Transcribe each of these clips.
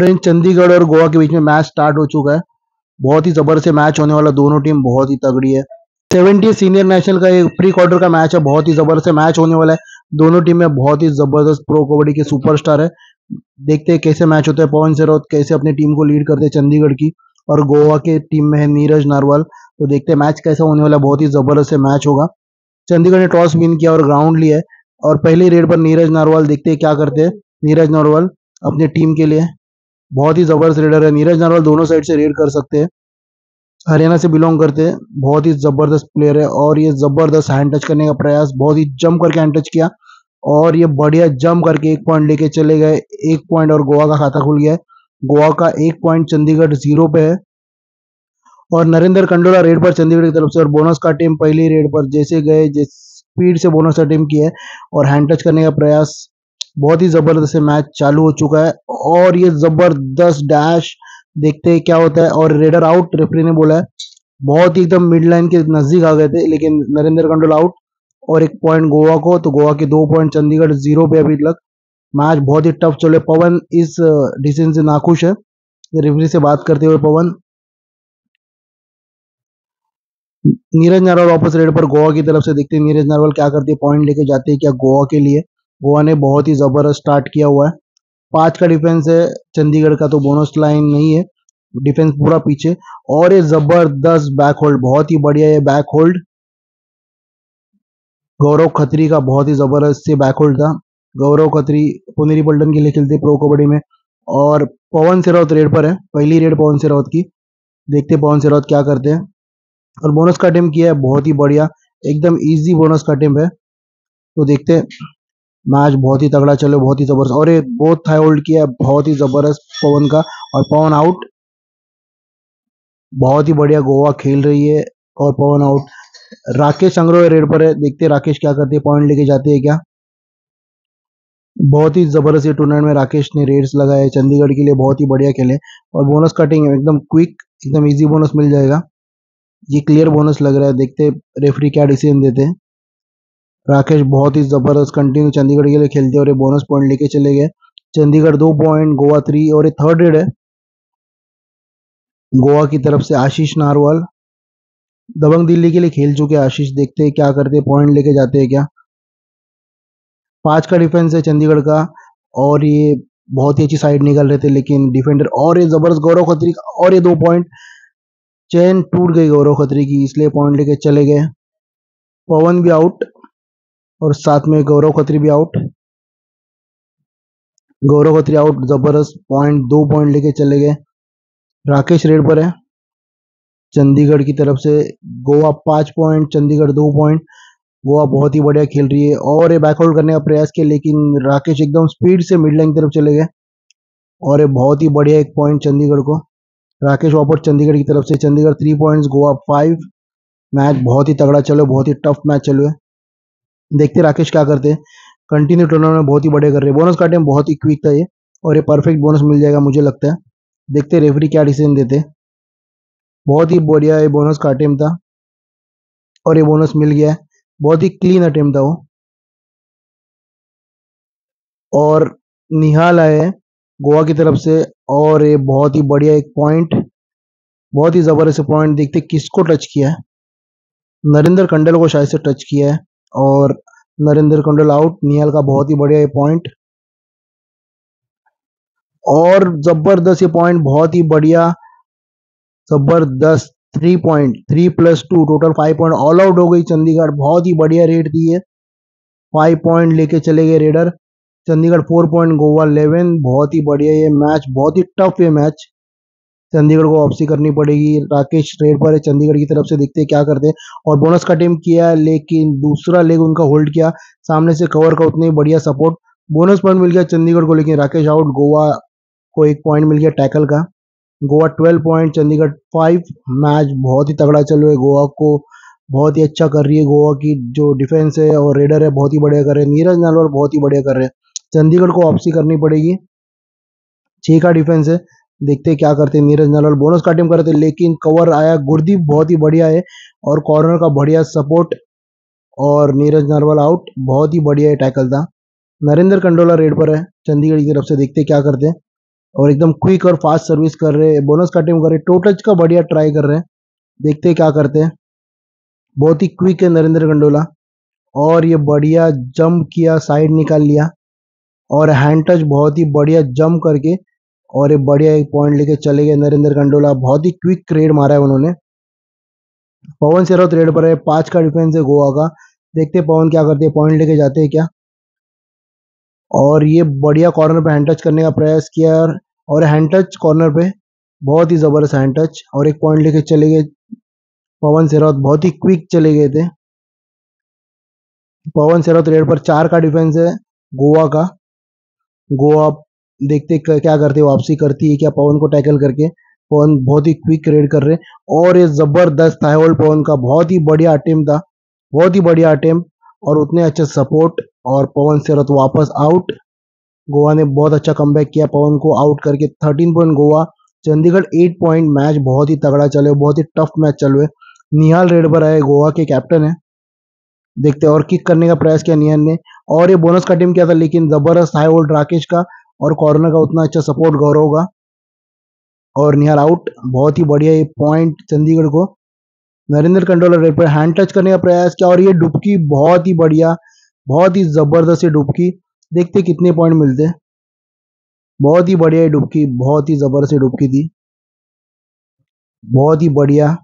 Friends Chandigarh और गोवा के बीच में मैच स्टार्ट हो चुका है। बहुत ही ज़बरदस्त मैच होने वाला दोनों टीम, बहुत ही तगड़ी है। सेवेंटी सीनियर नेशनल का एक प्री क्वार्टर का मैच है, बहुत ही ज़बरदस्त मैच होने वाला है। दोनों टीम में बहुत ही ज़बरदस्त प्रो कबड्डी के सुपरस्टार है। देखते हैं कैसे मैच होते हैं, पवन सरोत कैसे अपनी टीम को लीड करते हैं चंडीगढ़ की और गोवा के टीम में है नीरज नारवाल। तो देखते हैं मैच कैसा होने वाला बहुत ही ज़बरदस्त मैच होगा। चंडीगढ़ ने टॉस विन किया और ग्राउंड लिया है। और पहले रेड पर नीरज नारवाल देखते हैं क्या करते हैं। नीरज नारवाल अपनी टीम के लिए बहुत ही ज़बरदस्त रेडर है। नीरज नारवाल दोनों साइड से रेड कर सकते हैं। हरियाणा से बिलोंग करते हैं। बहुत ही ज़बरदस्त प्लेयर है और ये ज़बरदस्त हैंड टच करने का प्रयास, बहुत ही जम करके हैंड टच किया और ये बढ़िया जम करके एक पॉइंट लेके चले गए। एक पॉइंट और गोवा का खाता खुल गया है। गोवा का एक पॉइंट चंडीगढ़ ज़ीरो पे है और नरेंद्र कंडोला रेड पर चंडीगढ़ की तरफ़ से और बोनस का टीम पहली रेड पर जैसे गए, जिस स्पीड से बोनस का टीम किया है और हैंड टच करने का प्रयास बहुत ही ज़बरदस्त मैच चालू हो चुका है और ये ज़बरदस्त डैश, देखते हैं क्या होता है। और रेडर आउट रेफरी ने बोला है, बहुत ही एकदम मिड लाइन के नज़दीक आ गए थे, लेकिन नरेंद्र कंडोल आउट और एक पॉइंट गोवा को तो गोवा के दो पॉइंट चंडीगढ़ ज़ीरो पे अभी तक मैच बहुत ही टफ चले पवन इस डिसीज़न से नाखुश है। रेफरी से बात करते हुए पवन, नीरज नारवाल वापस रेड पर गोवा की तरफ़ से देखते हैं। नीरज नारवाल क्या करते हैं पॉइंट लेके जाते हैं क्या गोवा के लिए? गोवा ने बहुत ही ज़बरदस्त स्टार्ट किया हुआ है। पाँच का डिफेंस है, चंडीगढ़ का तो बोनस लाइन नहीं है। डिफेंस पूरा पीछे। और ये ज़बरदस्त बैक होल्ड बहुत ही बढ़िया ये बैक होल्ड गौरव खत्री का बहुत ही ज़बरदस्त से बैक होल्ड था। गौरव खत्री पुनेरी पल्टन के लिए खेलते प्रो कबड्डी में। और पवन सिरावत रेड पर है, पहली रेड पवन सिरावत की। देखते पवन सिरावत क्या करते हैं। और बोनस का टीम किया है, बहुत ही बढ़िया। एकदम इजी बोनस का टीम है। तो देखते मैच बहुत ही तगड़ा चले बहुत ही ज़बरदस्त। और ये बहुत थाई होल्ड किया बहुत ही ज़बरदस्त पवन का। और पवन आउट बहुत ही बढ़िया गोवा खेल रही है। और पवन आउट राकेश संग्रोह रेड पर है, देखते हैं राकेश क्या करते हैं पॉइंट लेके जाते हैं क्या? बहुत ही ज़बरदस्त ये टूर्नामेंट में राकेश ने रेड्स लगाए, चंडीगढ़ के लिए बहुत ही बढ़िया खेले। और बोनस कटिंग है, एकदम क्विक एकदम इजी बोनस मिल जाएगा। ये क्लियर बोनस लग रहा है, देखते रेफरी क्या डिसीज़न देते हैं। राकेश बहुत ही ज़बरदस्त कंटिन्यू चंडीगढ़ के लिए खेलते और ये बोनस पॉइंट लेके चले गए। चंडीगढ़ दो पॉइंट गोवा थ्री और ये थर्ड रेड है। गोवा की तरफ़ से आशीष नारवाल। दबंग दिल्ली के लिए खेल चुके आशीष, देखते हैं क्या करते पॉइंट लेके जाते हैं क्या। पाँच का डिफेंस है चंडीगढ़ का और ये बहुत ही अच्छी साइड निकल रहे थे, लेकिन डिफेंडर और ये ज़बरदस्त गौरव खत्री और ये दो पॉइंट चैन टूट गई गौरव खत्री की, इसलिए पॉइंट लेके चले गए। पवन भी आउट और साथ में गौरव खत्री भी आउट गौरव खत्री आउट ज़बरदस्त पॉइंट दो पॉइंट लेके चले गए. राकेश रेड पर है. चंडीगढ़ की तरफ़ से गोवा पाँच पॉइंट चंडीगढ़ दो पॉइंट गोवा बहुत ही बढ़िया खेल रही है और ये बैकआउट करने का प्रयास किया, लेकिन राकेश एकदम स्पीड से मिड लाइन की तरफ़ चले गए. और ये बहुत ही बढ़िया एक पॉइंट चंडीगढ़ को. राकेश वापस चंडीगढ़ की तरफ़ से, Chandigarh three points Goa five match बहुत ही तगड़ा चलो बहुत ही टफ मैच चलो है. देखते राकेश क्या करते हैं। कंटिन्यू टूर्नामेंट बहुत ही बढ़िया कर रहे हैं। बोनस का टाइम बहुत ही क्विक था ये, और ये परफेक्ट बोनस मिल जाएगा मुझे लगता है। देखते रेफरी क्या डिसीज़न देते बहुत ही बढ़िया ये बोनस का अटेम था, और ये बोनस मिल गया बहुत ही क्लीन अटेम था वो। और निहाल आए गोवा की तरफ़ से, और ये बहुत ही बढ़िया एक पॉइंट बहुत ही ज़बरदस्त पॉइंट देखते किसको टच किया है। नरेंद्र कंडल को शायद से टच किया है। और नरेंद्र कंडल आउट निहाल का बहुत ही बढ़िया पॉइंट और ज़बरदस्त ये पॉइंट बहुत ही बढ़िया, ज़बरदस्त three point three plus two total five point all out हो गई चंडीगढ़, बहुत ही बढ़िया रेट दी है. फाइव पॉइंट लेके चले गए raider Chandigarh four point Goa eleven बहुत ही बढ़िया ये मैच बहुत ही टफ ये मैच चंडीगढ़ को वापसी करनी पड़ेगी। राकेश रेड पर है, चंडीगढ़ की तरफ़ से देखते हैं क्या करते हैं। और बोनस का टीम किया लेकिन दूसरा लेग उनका होल्ड किया। सामने से कवर का उतनी बढ़िया सपोर्ट बोनस पॉइंट मिल गया चंडीगढ़ को, लेकिन राकेश आउट गोवा को एक पॉइंट मिल गया टैकल का। Goa twelve point Chandigarh five match बहुत ही तगड़ा चल रहा है। गोवा को बहुत ही अच्छा कर रही है। गोवा की जो डिफेंस है और रेडर है, बहुत ही बढ़िया कर रहे हैं। नीरज नालवर बहुत ही बढ़िया कर रहे हैं। चंडीगढ़ को वापसी करनी पड़ेगी। छह का डिफेंस है। देखते क्या करते नीरज नालवर बोनस का टीम करते लेकिन कवर आया। गुरदीप बहुत ही बढ़िया है और कॉर्नर का बढ़िया सपोर्ट और नीरज नरवाल आउट बहुत ही बढ़िया है टैकल था। नरेंद्र कंडोला रेड पर है। चंडीगढ़ की तरफ़ से देखते क्या करते हैं। और एकदम क्विक और फास्ट सर्विस कर रहे हैं। बोनस का टीम कर रहे टो टच का बढ़िया ट्राई कर रहे हैं। देखते क्या करते हैं। बहुत ही क्विक है नरेंद्र कंडोला। और ये बढ़िया जंप किया साइड निकाल लिया। और हैंड टच बहुत ही बढ़िया जंप करके और ये बढ़िया एक पॉइंट लेके चले गए नरेंद्र गंडोला। बहुत ही क्विक रेड मारा है उन्होंने। पवन सेहरावत रेड पर है। पाँच का डिफेंस है गोवा का। देखते पवन क्या करते हैं। पॉइंट लेके जाते हैं क्या? और ये बढ़िया कॉर्नर पे हैंड टच करने का प्रयास किया और हैंड टच कॉर्नर पे बहुत ही ज़बरदस्त हैंड टच और एक पॉइंट लेके चले गए पवन सेहरावत बहुत ही क्विक चले गए थे। पवन सेहरावत रेड पर चार का डिफेंस है गोवा का। गोवा देखते क्या करते वापसी करती है क्या पवन को टैकल करके। पवन बहुत ही क्विक रेड कर रहे और ये ज़बरदस्त था होल्ड पवन का। बहुत ही बढ़िया अटेम्प था, बहुत ही बढ़िया अटेम्प और उतने अच्छे सपोर्ट और पवन सेहरावत वापस आउट गोवा ने बहुत अच्छा कम किया, पवन को आउट करके। Thirteen point Goa, Chandigarh eight point match बहुत ही तगड़ा चले बहुत ही टफ मैच चल हुए निहाल रेड पर आए, गोवा के कैप्टन है। देखते और किक करने का प्रयास किया निहाल ने। और ये बोनस का टीम किया था, लेकिन ज़बरदस्त हाई होल्ड राकेश का और कॉर्नर का उतना अच्छा सपोर्ट गौरव का और निहाल आउट बहुत ही बढ़िया ये पॉइंट चंडीगढ़ को। नरेंद्र कंट्रोलर रेड पर हैंड टच करने का प्रयास किया और ये डुबकी बहुत ही बढ़िया, बहुत ही ज़बरदस्त ये डुबकी। देखते कितने पॉइंट मिलते बहुत ही बढ़िया डुबकी, बहुत ही ज़बरदस्त डुबकी थी। बहुत ही बढ़िया।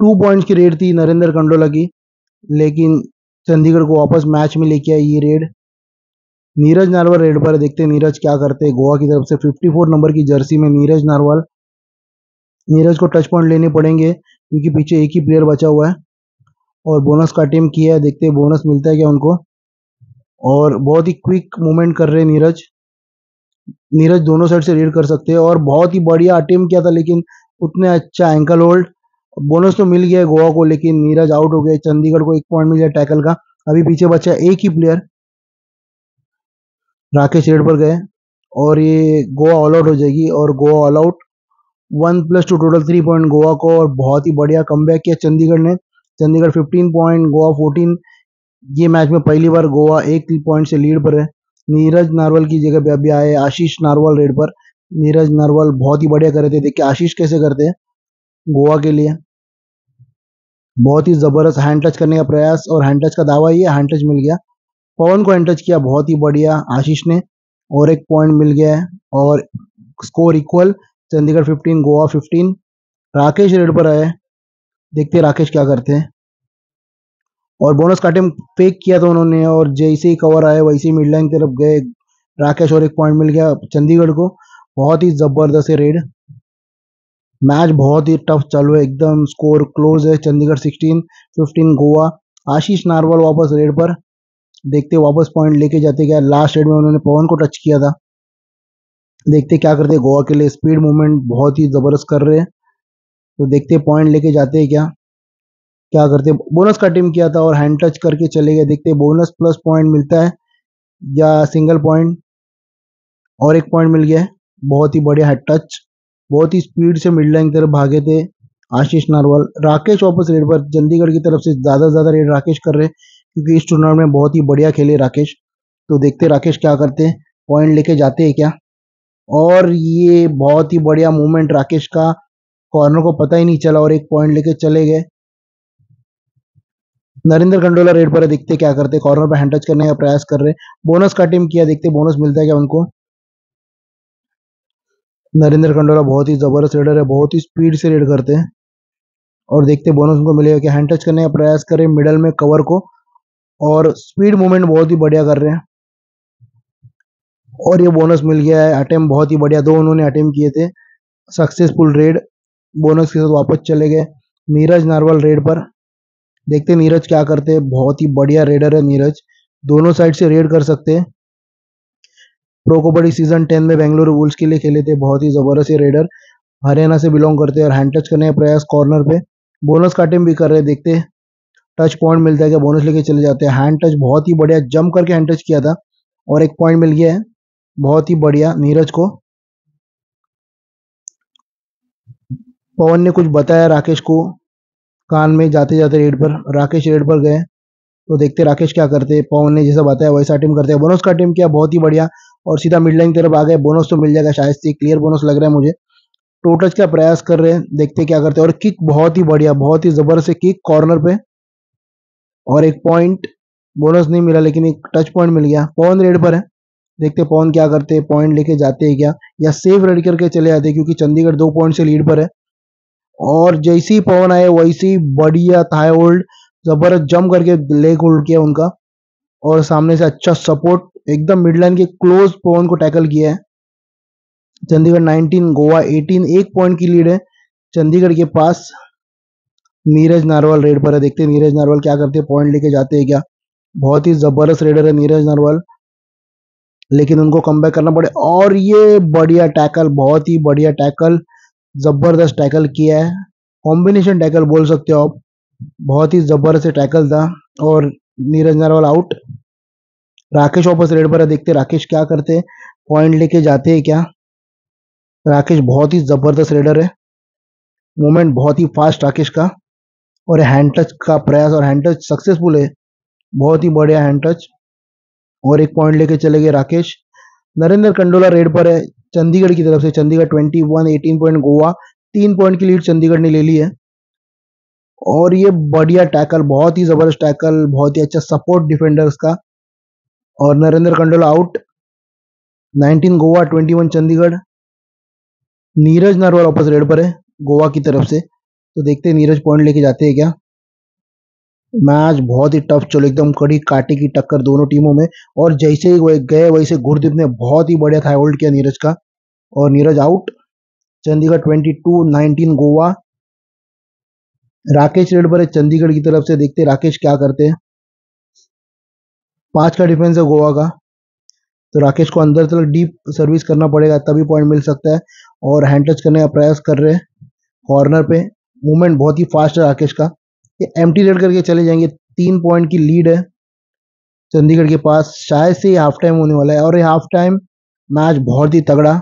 टू पॉइंट्स की रेड थी नरेंद्र कंडोला की, लेकिन चंडीगढ़ को वापस मैच में लेके आई ये रेड नीरज नारवाल रेड पर देखते हैं नीरज क्या करते हैं। गोवा की तरफ़ से 54 नंबर की जर्सी में नीरज नारवाल। नीरज को टच पॉइंट लेने पड़ेंगे, क्योंकि पीछे एक ही प्लेयर बचा हुआ है। और बोनस का टीम किया है, देखते हैं बोनस मिलता है क्या उनको। और बहुत ही क्विक मूवमेंट कर रहे हैं नीरज। नीरज दोनों साइड से रीड कर सकते हैं। और बहुत ही बढ़िया अटेम्प किया था, लेकिन उतने अच्छा एंकल होल्ड बोनस तो मिल गया गोवा को, लेकिन नीरज आउट हो गया चंडीगढ़ को एक पॉइंट मिल गया टैकल का। अभी पीछे बचा एक ही प्लेयर राकेश रेड पर गए और ये गोवा ऑल आउट हो जाएगी और Goa all out one plus two total three point Goa को और बहुत ही बढ़िया कम किया चंडीगढ़ ने। Chandigarh fifteen point Goa fourteen ये मैच में पहली बार गोवा एक पॉइंट से लीड पर है। नीरज नारवल की जगह पे अभी आए आशीष नारवल रेड पर। नीरज नारवल बहुत ही बढ़िया कर रहे थे। देखिए आशीष कैसे करते हैं गोवा के लिए। बहुत ही ज़बरदस्त हैंड टच करने का प्रयास और हैंड टच का दावा ही है हैंड टच मिल गया। पवन को एंटच किया, बहुत ही बढ़िया, आशीष ने, और एक पॉइंट मिल गया है, और score equal Chandigarh 15 Goa 15 Rakesh raid पर आए देखते राकेश क्या करते हैं। और बोनस का टीम फेक किया था उन्होंने, और जैसे ही कवर आए वैसे ही मिड लाइन तरफ़ गए, राकेश और एक पॉइंट मिल गया, चंडीगढ़ को, बहुत ही ज़बरदस्त है रेड मैच बहुत ही टफ चालू है, एकदम स्कोर क्लोज है, चंडीगढ़ 16 15 गोवा, आशीष नारवाल वापस रेड पर देखते वापस पॉइंट लेके जाते क्या लास्ट रेड में उन्होंने पवन को टच किया था। देखते क्या करते गोवा के लिए स्पीड मूवमेंट बहुत ही ज़बरदस्त कर रहे हैं। तो देखते पॉइंट लेके जाते हैं क्या क्या करते बोनस का टीम किया था और हैंड टच करके चले गए। देखते बोनस प्लस पॉइंट मिलता है, या सिंगल पॉइंट और एक पॉइंट मिल गया बहुत ही बढ़िया हेड टच बहुत ही स्पीड से मिड लाइन की तरफ़ भागे थे आशीष नारवाल। राकेश वापस रेड पर, चंडीगढ़ की तरफ़ से ज़्यादा से ज़्यादा रेड राकेश कर रहे क्योंकि इस टूर्नामेंट में बहुत ही बढ़िया खेले राकेश। तो देखते राकेश क्या करते हैं। पॉइंट लेके जाते हैं क्या? और ये बहुत ही बढ़िया मूवमेंट राकेश का। कॉर्नर को पता ही नहीं चला और एक पॉइंट लेके चले गए। नरेंद्र कंडोला रेड पर देखते क्या करते कॉर्नर पर हैंड टच करने का प्रयास कर रहे बोनस का टीम किया, देखते बोनस मिलता है क्या उनको। नरेंद्र कंडोला बहुत ही ज़बरदस्त रेडर है, बहुत ही स्पीड से रेड करते हैं। और देखते बोनस उनको मिलेगा कि हैंड टच करने का प्रयास करें मिडल में कवर को। और स्पीड मूवमेंट बहुत ही बढ़िया कर रहे हैं। और ये बोनस मिल गया है अटेम्प बहुत ही बढ़िया, दो उन्होंने अटेम्प किए थे। सक्सेसफुल रेड बोनस के साथ वापस चले गए। नीरज नारवल रेड पर। देखते नीरज क्या करते हैं। बहुत ही बढ़िया रेडर है नीरज। दोनों साइड से रेड कर सकते हैं। प्रो कबड्डी सीज़न टेन में बेंगलुरु वुल्स के लिए खेले थे। बहुत ही ज़बरदस्त ये रेडर हरियाणा से बिलोंग करते हैं और हैंड टच करने का प्रयास कॉर्नर पे। बोनस का टीम भी कर रहे हैं, देखते टच पॉइंट मिलता है क्या बोनस लेके चले जाते हैं। हैंड टच बहुत ही बढ़िया जंप करके हैंड टच किया था। और एक पॉइंट मिल गया है, बहुत ही बढ़िया, नीरज को। पवन ने कुछ बताया राकेश को, कान में जाते जाते रेड पर, राकेश रेड पर गए। तो देखते राकेश क्या करते, पवन ने जैसा बताया वैसा टीम करते हैं। बोनस का टीम किया, बहुत ही बढ़िया। और सीधा मिड लाइन की तरफ़ आ गए बोनस तो मिल जाएगा शायद से क्लियर बोनस लग रहा है मुझे। टोटच का प्रयास कर रहे हैं, देखते क्या करते हैं। और किक बहुत ही बढ़िया, बहुत ही ज़बरदस्त किक कॉर्नर पे। और एक पॉइंट बोनस नहीं मिला, लेकिन एक टच पॉइंट मिल गया। पवन रेड पर है। देखते पवन क्या करते हैं पॉइंट लेके जाते हैं क्या? या सेफ़ रेड करके चले जाते हैं, क्योंकि चंडीगढ़ दो पॉइंट से लीड पर है। और जैसे पवन आए, वैसे बढ़िया थाई होल्ड ज़बरदस्त जम करके लेग होल्ड किया उनका। और सामने से अच्छा सपोर्ट एकदम मिड लाइन के क्लोज पवन को टैकल किया है। चंडीगढ़ 19 गोवा 18 एक पॉइंट की लीड है। चंडीगढ़ के पास नीरज नारवाल रेड पर है, देखते हैं नीरज नारवाल क्या करते हैं पॉइंट लेके जाते हैं क्या? बहुत ही ज़बरदस्त रेडर है नीरज नारवाल। लेकिन उनको कम करना पड़े। और ये बढ़िया टैकल बहुत ही बढ़िया टैकल ज़बरदस्त टैकल किया है। कॉम्बिनेशन टैकल बोल सकते हो आप। बहुत ही ज़बरदस्त टैकल था। और नीरज नारवाल आउट राकेश वापस रेड पर देखते राकेश क्या करते पॉइंट लेके जाते हैं क्या? राकेश बहुत ही ज़बरदस्त रेडर है। मूवमेंट बहुत ही फास्ट राकेश का। और हैंड टच का प्रयास और हैंड टच सक्सेसफुल है। बहुत ही बढ़िया हैंड टच और एक पॉइंट लेके चले गए राकेश। नरेंद्र कंडोला रेड पर है। चंडीगढ़ की तरफ़ से Chandigarh twenty one eighteen point Goa. तीन पॉइंट की लीड चंडीगढ़ ने ले ली है। और ये बढ़िया टैकल बहुत ही ज़बरदस्त टैकल बहुत ही अच्छा सपोर्ट डिफेंडर्स का। और नरेंद्र कंडोला आउट 19 गोवा 21 चंडीगढ़। नीरज नरवाल वापस रेड पर है, गोवा की तरफ़ से। तो देखते हैं नीरज पॉइंट लेके जाते हैं क्या? मैच बहुत ही टफ चलो एकदम कड़ी काटे की टक्कर दोनों टीमों में। और जैसे ही गए, वैसे गुरदीप ने बहुत ही बढ़िया था होल्ड किया नीरज का। और नीरज आउट चंडीगढ़ 22 19 गोवा। राकेश रेड पर चंडीगढ़ की तरफ़ से देखते राकेश क्या करते हैं। पाँच का डिफेंस है गोवा का। तो राकेश को अंदर तक डीप सर्विस करना पड़ेगा, तभी पॉइंट मिल सकता है। और हैंड टच करने का प्रयास कर रहे हैं। कॉर्नर पे मूवमेंट बहुत ही फास्ट है राकेश का। ये एम रेड करके चले जाएँगे। तीन पॉइंट की लीड है चंडीगढ़ के पास। शायद से हाफ़ टाइम होने वाला है और ये हाफ़ टाइम मैच बहुत ही तगड़ा।